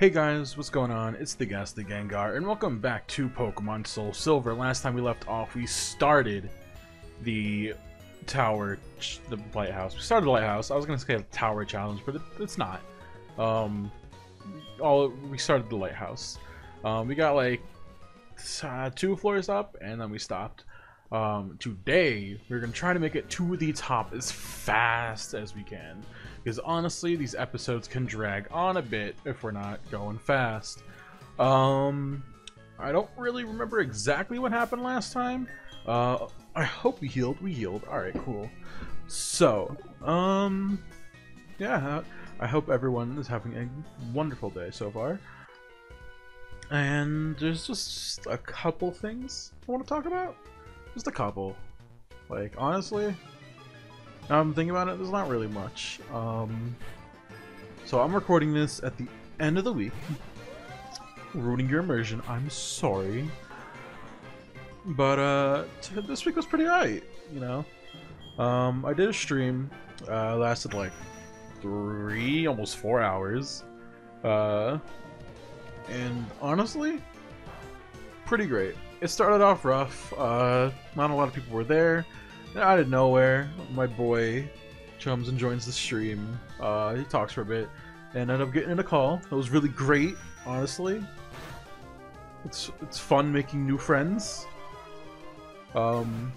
Hey guys, what's going on? It's the Ghastly Gengar, and welcome back to Pokemon Soul Silver. Last time we left off, we started the tower, the lighthouse. We started the lighthouse. I was gonna say a tower challenge, but it, it's not. Um, all we started the lighthouse. Um, we got like uh, two floors up, and then we stopped. Um, today, we're gonna try to make it to the top as fast as we can because honestly these episodes can drag on a bit if we're not going fast. Um i don't really remember exactly what happened last time. Uh i hope we healed. We healed. All right cool. So um yeah i hope everyone is having a wonderful day so far. And there's just a couple things i want to talk about. Just a couple. Like honestly I'm thinking about it, there's not really much. Um, so I'm recording this at the end of the week. Ruining your immersion, I'm sorry. But uh, this week was pretty alright, you know. Um, I did a stream, uh, lasted like three, almost four hours. Uh, and honestly, pretty great. It started off rough. Uh, not a lot of people were there out of nowhere, my boy comes and joins the stream. Uh, he talks for a bit, and ended up getting in a call. It was really great, honestly. It's it's fun making new friends. Um,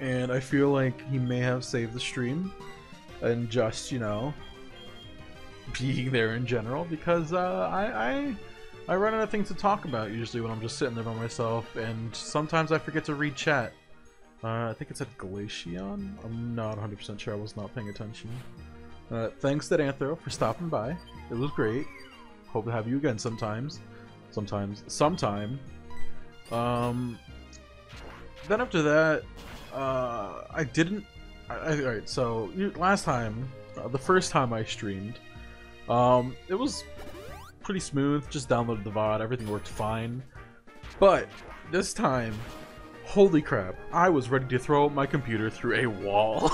and I feel like he may have saved the stream, and just you know, being there in general because uh, I I I run out of things to talk about usually when I'm just sitting there by myself, and sometimes I forget to read chat. Uh, I think it said Glaceon? I'm not 100% sure, I was not paying attention. Uh, thanks to Anthro for stopping by. It was great. Hope to have you again sometimes. Sometimes. Sometime. Um, then after that, uh, I didn't... Alright, so last time, uh, the first time I streamed, um, it was pretty smooth. Just downloaded the VOD. Everything worked fine. But this time, holy crap, I was ready to throw my computer through a wall.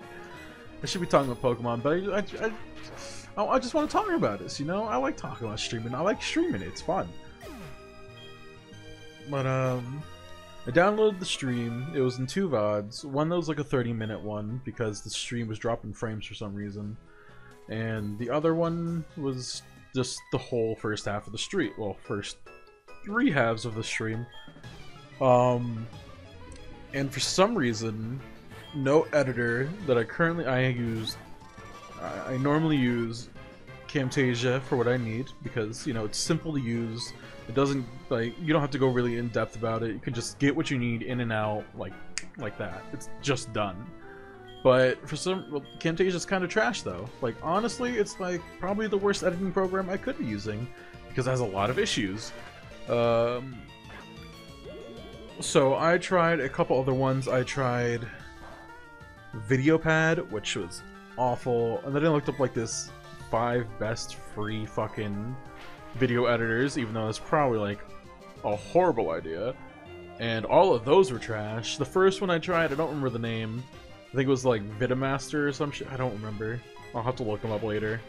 I should be talking about Pokemon, but I, I, I, I just want to talk about this, you know? I like talking about streaming. I like streaming. It's fun. But, um... I downloaded the stream. It was in two VODs. One that was like a 30 minute one because the stream was dropping frames for some reason. And the other one was just the whole first half of the street. Well, first three halves of the stream. Um, and for some reason, no editor that I currently I use. I, I normally use Camtasia for what I need because you know it's simple to use. It doesn't like you don't have to go really in depth about it. You can just get what you need in and out like like that. It's just done. But for some, well, Camtasia's kind of trash though. Like honestly, it's like probably the worst editing program I could be using because it has a lot of issues. Um, so I tried a couple other ones. I tried Videopad, which was awful, and then I looked up like this five best free fucking video editors, even though it's probably like a horrible idea. And all of those were trash. The first one I tried, I don't remember the name. I think it was like Vidamaster or some shit. I don't remember. I'll have to look them up later.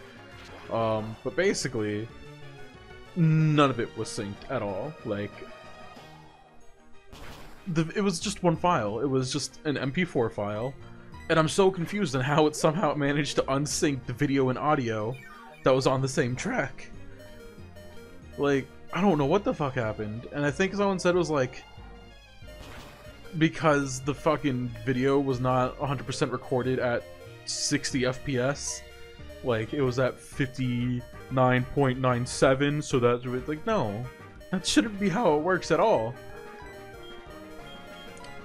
Um, but basically, none of it was synced at all. Like, the, it was just one file. It was just an MP4 file. And I'm so confused on how it somehow managed to unsync the video and audio that was on the same track. Like, I don't know what the fuck happened. And I think someone said it was like, because the fucking video was not 100% recorded at 60 FPS. Like, it was at 59.97, so that's like, no. That shouldn't be how it works at all.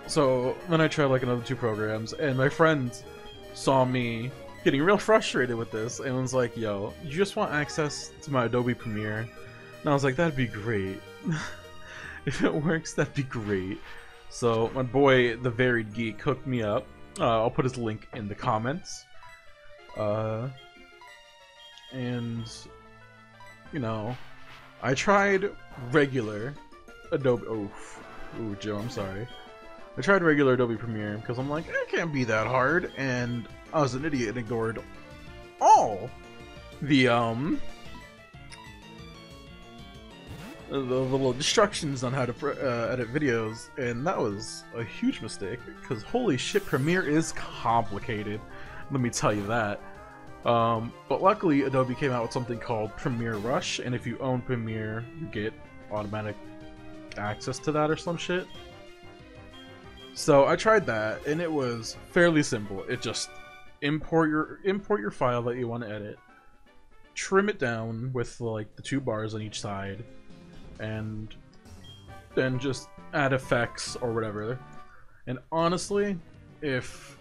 So, then I tried like another two programs, and my friend saw me getting real frustrated with this, and was like, yo, you just want access to my Adobe Premiere? And I was like, that'd be great. if it works, that'd be great. So my boy, the Varied Geek, hooked me up. Uh, I'll put his link in the comments. Uh, and you know, I tried regular Adobe. Oh, ooh, Joe, I'm sorry. I tried regular Adobe Premiere because I'm like, it can't be that hard, and I was an idiot and ignored all the um the little instructions on how to uh, edit videos, and that was a huge mistake because holy shit, Premiere is complicated. Let me tell you that. Um, but luckily, Adobe came out with something called Premiere Rush, and if you own Premiere, you get automatic access to that or some shit. So I tried that, and it was fairly simple. It just import your import your file that you want to edit, trim it down with like the two bars on each side, and then just add effects or whatever. And honestly, if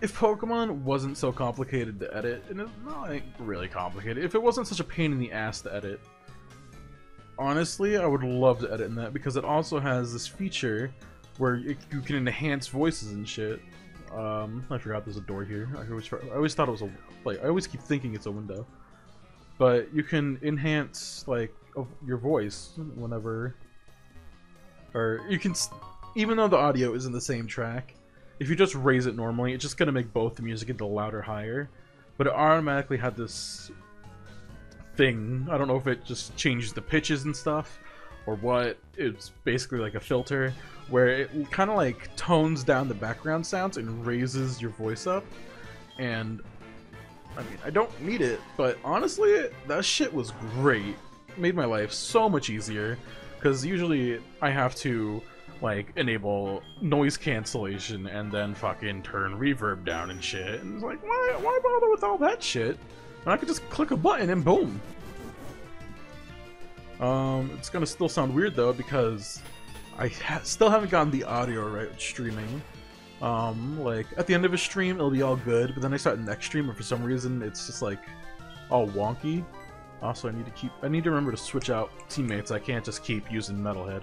if Pokemon wasn't so complicated to edit, and it's not really complicated, if it wasn't such a pain in the ass to edit, honestly, I would love to edit in that because it also has this feature where it, you can enhance voices and shit. Um, I forgot there's a door here. I always, I always thought it was a like I always keep thinking it's a window, but you can enhance like your voice whenever, or you can, even though the audio is in the same track, if you just raise it normally, it's just gonna make both the music get louder higher. But it automatically had this thing. I don't know if it just changes the pitches and stuff or what. It's basically like a filter where it kind of like tones down the background sounds and raises your voice up. And I mean, I don't need it, but honestly, that shit was great. Made my life so much easier because usually I have to like enable noise cancellation and then fucking turn reverb down and shit. And it's like, why, why bother with all that shit? And I could just click a button and boom. Um, it's gonna still sound weird though because I ha still haven't gotten the audio right streaming. Um, like at the end of a stream it'll be all good, but then I start the next stream and for some reason it's just like all wonky. Also, I need to keep I need to remember to switch out teammates. I can't just keep using Metalhead.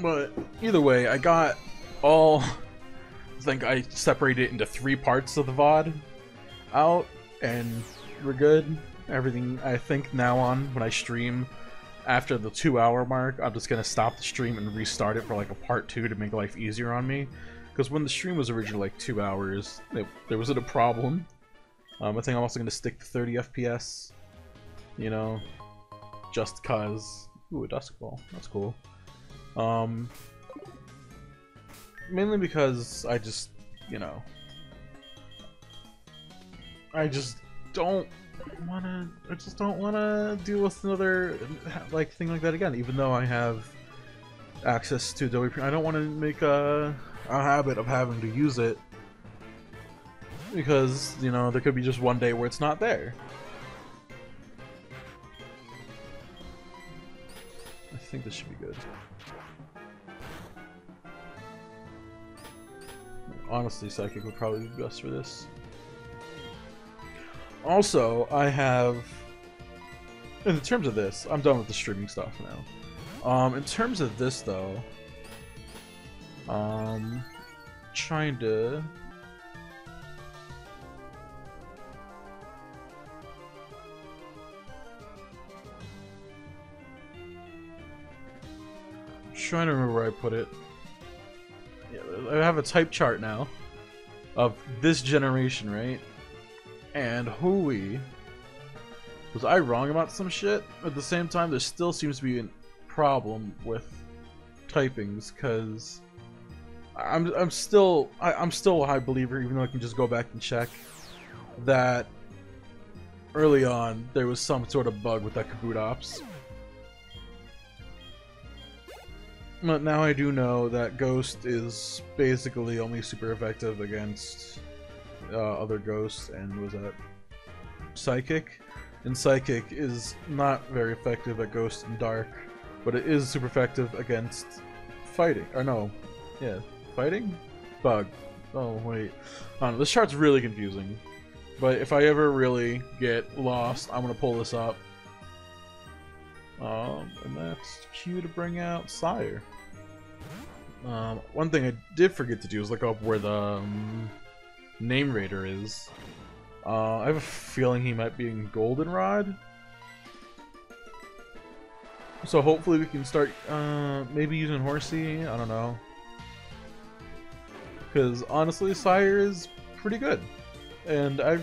But either way, I got all I think I separated it into three parts of the VOD out and we're good. Everything I think now on when I stream after the two hour mark, I'm just gonna stop the stream and restart it for like a part two to make life easier on me. Because when the stream was originally like two hours, it, there wasn't a problem. Um, I think I'm also gonna stick to 30 FPS. You know, just cause. Ooh, a dusk ball. That's cool. Um, mainly because I just, you know, I just don't wanna, I just don't wanna deal with another, like, thing like that again, even though I have access to Adobe. I don't want to make a, a habit of having to use it because, you know, there could be just one day where it's not there. I think this should be good. honestly, Psychic would probably be best for this. Also, I have... In terms of this, I'm done with the streaming stuff now. Um, in terms of this, though... Um... Trying to... trying to remember where I put it. I have a type chart now of this generation, right? And hooey. Was I wrong about some shit? At the same time, there still seems to be a problem with typings, because I'm, I'm still I, I'm still a high believer, even though I can just go back and check, that early on there was some sort of bug with that Kabutops. But now I do know that Ghost is basically only super effective against uh, other ghosts, and was that Psychic? And Psychic is not very effective at Ghost and Dark, but it is super effective against fighting. Or no, yeah, fighting? Bug. Oh, wait. Don't this chart's really confusing. But if I ever really get lost, I'm gonna pull this up um, and that's Q to bring out Sire. Um, one thing I did forget to do is look up where the um, name rater is. Uh, I have a feeling he might be in Goldenrod. So hopefully we can start uh, maybe using Horsey. I don't know. Because honestly, Sire is pretty good. And I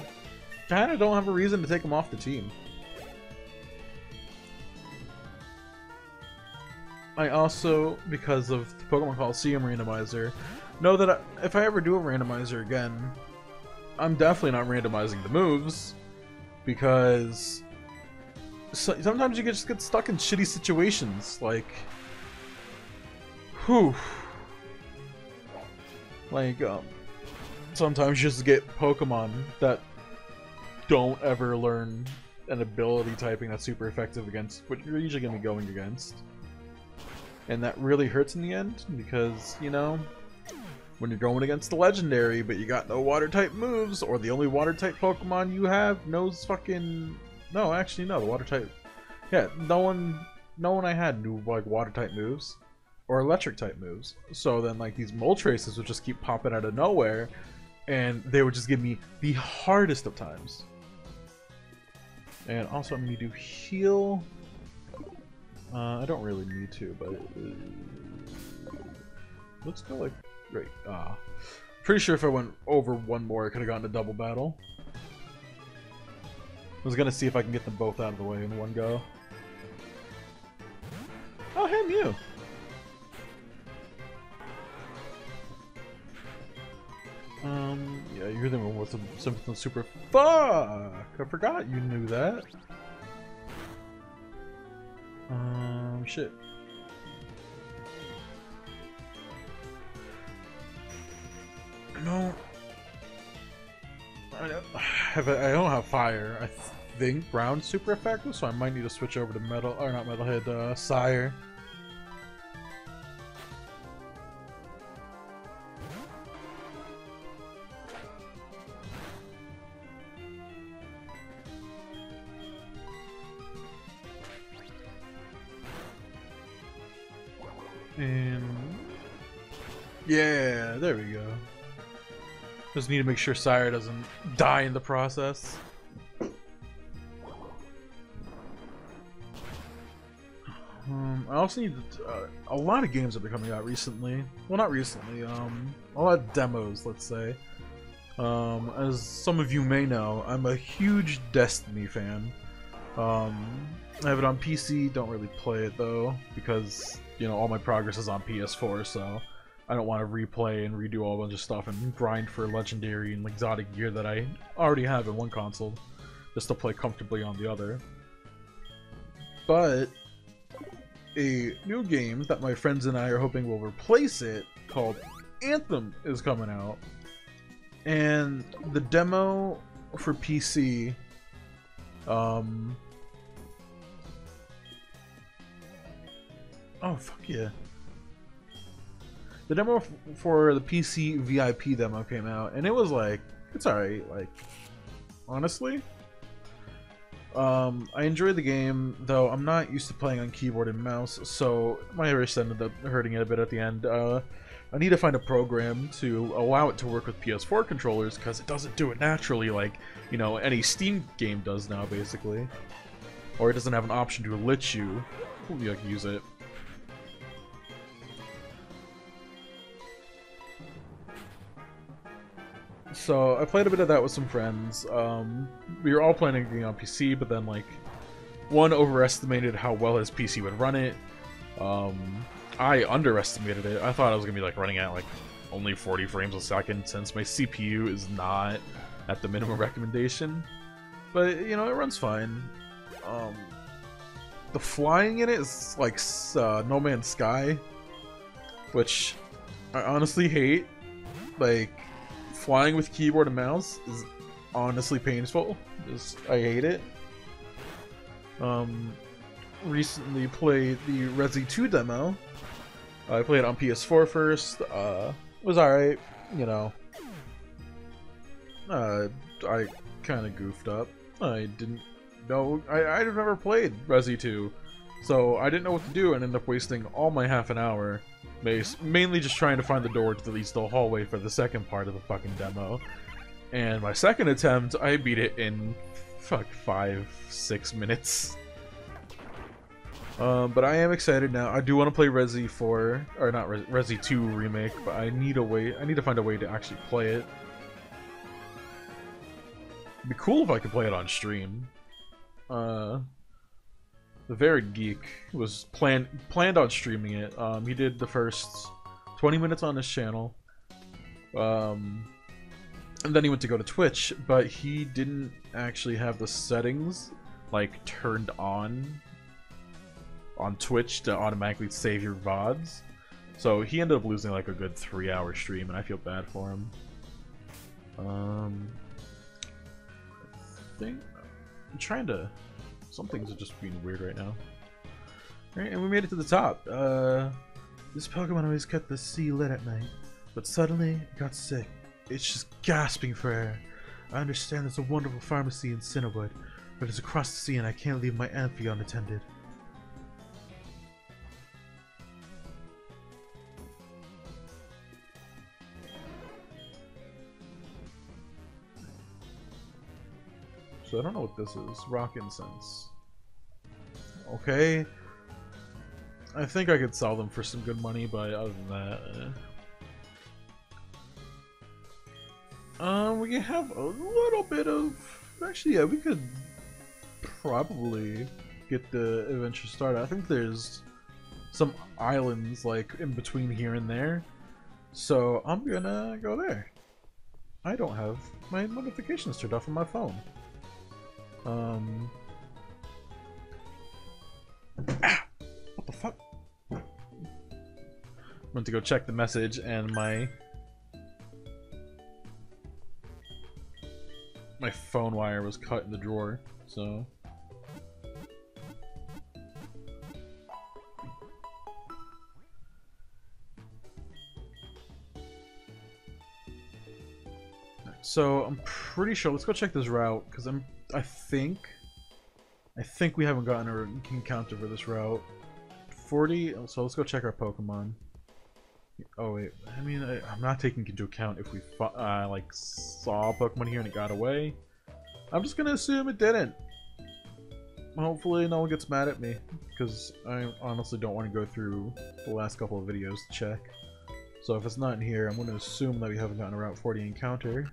kind of don't have a reason to take him off the team. I also, because of the Pokemon Colosseum randomizer, know that I, if I ever do a randomizer again, I'm definitely not randomizing the moves because so, sometimes you just get stuck in shitty situations. Like, whew. Like, um, sometimes you just get Pokemon that don't ever learn an ability typing that's super effective against what you're usually going to be going against. And that really hurts in the end because, you know, when you're going against the legendary, but you got no water type moves, or the only water type Pokemon you have knows fucking. No, actually, no, the water type. Yeah, no one, no one I had knew like water type moves or electric type moves. So then, like, these Moltres would just keep popping out of nowhere, and they would just give me the hardest of times. And also, I'm to do heal. Uh, I don't really need to, but... Uh, let's go, like, right. Ah. Pretty sure if I went over one more, I could have gotten a double battle. I was to see if I can get them both out of the way in one go. Oh, hey, Mew! Um, yeah, you're the one with some, something super. Fuck! I forgot you knew that. Um, shit. No. I don't have. Don't have fire. I think brown super effective, so I might need to switch over to metal or not metalhead. Uh, sire. And yeah, there we go. Just need to make sure Sire doesn't die in the process. Um, I also need uh, a lot of games have been coming out recently. Well, not recently. Um, a lot of demos, let's say. Um, as some of you may know, I'm a huge Destiny fan. Um, I have it on PC. Don't really play it though because you know all my progress is on PS4, so I don't want to replay and redo all a bunch of stuff and grind for legendary and exotic gear that I already have in one console just to play comfortably on the other. But a new game that my friends and I are hoping will replace it called Anthem is coming out. And the demo for PC um Oh fuck yeah. The demo for the PC VIP demo came out and it was like it's alright, like honestly. Um, I enjoyed the game, though I'm not used to playing on keyboard and mouse, so my wrist ended up hurting it a bit at the end. Uh, I need to find a program to allow it to work with PS4 controllers, because it doesn't do it naturally like, you know, any Steam game does now, basically. Or it doesn't have an option to let you you can use it. So I played a bit of that with some friends. Um, we were all planning to on PC, but then like one overestimated how well his PC would run it. Um, I underestimated it. I thought I was gonna be like running at like only 40 frames a second since my CPU is not at the minimum recommendation. But you know it runs fine. Um, the flying in it is like uh, No Man's Sky, which I honestly hate. Like flying with keyboard and mouse is honestly painful. Just, I hate it. Um, recently played the Resi 2 demo. I played it on PS4 first. Uh, was alright, you know. Uh, I kind of goofed up. I didn't know. I, I'd never played Resi 2, so I didn't know what to do and ended up wasting all my half an hour mainly just trying to find the door to the least the hallway for the second part of the fucking demo. And my second attempt, I beat it in fuck five, six minutes. Um, but I am excited now. I do want to play Resi 4 or not Res Resi 2 remake, but I need a way. I need to find a way to actually play it. It'd be cool if I could play it on stream. Uh, the Varied Geek was planned planned on streaming it. Um, he did the first 20 minutes on his channel. Um, and then he went to go to Twitch, but he didn't actually have the settings like turned on on Twitch to automatically save your VODs. So he ended up losing like a good three hour stream, and I feel bad for him. Um, I think I'm trying to. Some things are just being weird right now. Alright, and we made it to the top. Uh, this Pokemon always kept the sea lit at night, but suddenly it got sick. It's just gasping for air. I understand there's a wonderful pharmacy in Cianwood, but it's across the sea and I can't leave my Amphy unattended. I don't know what this is. Rock incense. Okay. I think I could sell them for some good money, but other than that... Eh. Um, we can have a little bit of... Actually, yeah, we could probably get the adventure started. I think there's some islands, like, in between here and there. So, I'm gonna go there. I don't have my notifications turned off on my phone. Um... Ah! What the fuck? Went to go check the message and my my phone wire was cut in the drawer, so... So, I'm pretty sure, let's go check this route, because I'm, I think, I think we haven't gotten an encounter for this route. 40, so let's go check our Pokemon. Oh wait, I mean, I, am not taking into account if we uh, like saw Pokemon here and it got away. I'm just gonna assume it didn't. Hopefully no one gets mad at me, because I honestly don't want to go through the last couple of videos to check. So if it's not in here, I'm gonna assume that we haven't gotten a Route 40 encounter.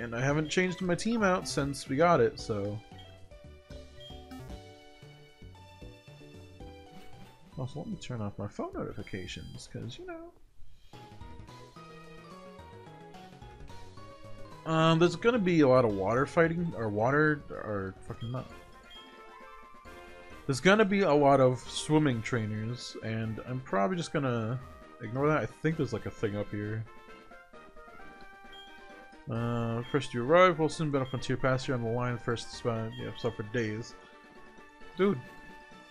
And I haven't changed my team out since we got it, so Also, let me turn off my phone notifications, because, you know... Um, there's gonna be a lot of water fighting, or water, or fucking not. There's gonna be a lot of swimming trainers, and I'm probably just gonna ignore that. I think there's like a thing up here. Uh, first you arrive, will soon be a frontier pasture on the line first spot, yeah, so for days. Dude,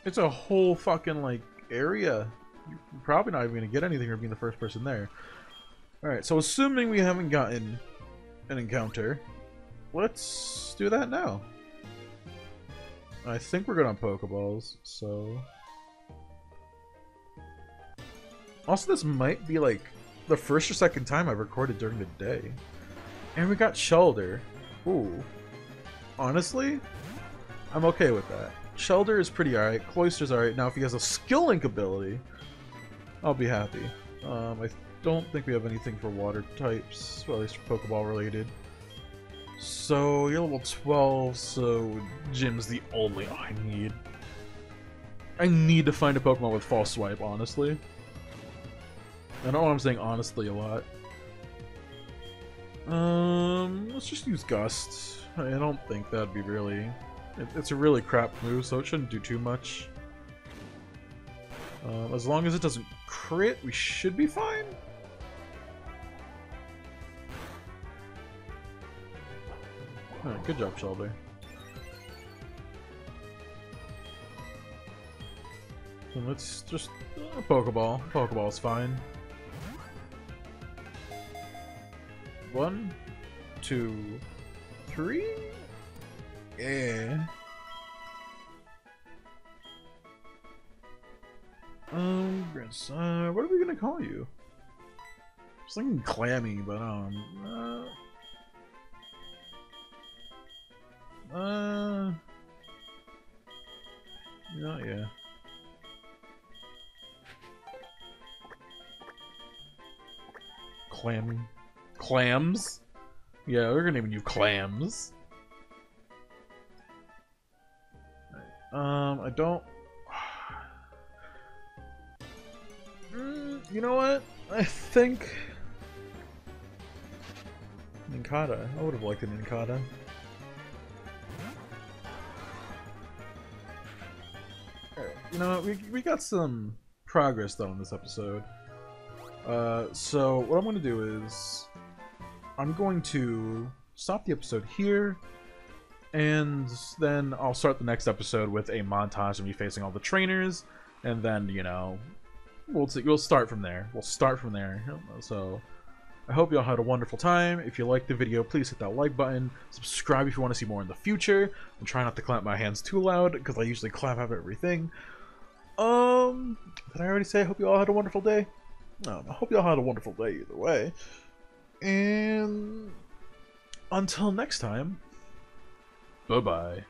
it's a whole fucking, like, area. You're probably not even to get anything for being the first person there. Alright, so assuming we haven't gotten an encounter, let's do that now. I think we're good on Pokeballs, so... Also, this might be like the first or second time I've recorded during the day. And we got Shellder. Ooh. Honestly, I'm okay with that. Shellder is pretty alright. Cloyster's alright. Now, if he has a skill link ability, I'll be happy. Um, I don't think we have anything for water types, well, at least for Pokeball related. So, you're level 12, so Gym's the only I need. I need to find a Pokemon with False Swipe, honestly. I don't know why I'm saying honestly a lot. Um, let's just use Gust. I don't think that'd be really it, it's a really crap move, so it shouldn't do too much. Uh, as long as it doesn't crit, we should be fine. Good job, Shelby. So let's just uh, Pokeball. Pokeball's fine. One, two, three. Yeah. Um, uh, what are we gonna call you? Something clammy, but um, uh, Uh, know, yeah. Clam, clams. Yeah, we're gonna name you clams. Um, I don't. Mm, you know what? I think Nincada. I would have liked an Nincada. You know, we, we got some progress though in this episode. Uh, so what I'm to do is I'm going to stop the episode here and then I'll start the next episode with a montage of me facing all the trainers and then, you know, we'll, we'll start from there. We'll start from there. So I hope y'all had a wonderful time. If you liked the video, please hit that like button. Subscribe if you want to see more in the future. I'm trying not to clap my hands too loud because I usually clap after everything. Um, did I already say I hope you all had a wonderful day? Um, I hope y'all had a wonderful day either way. And until next time, bye-bye.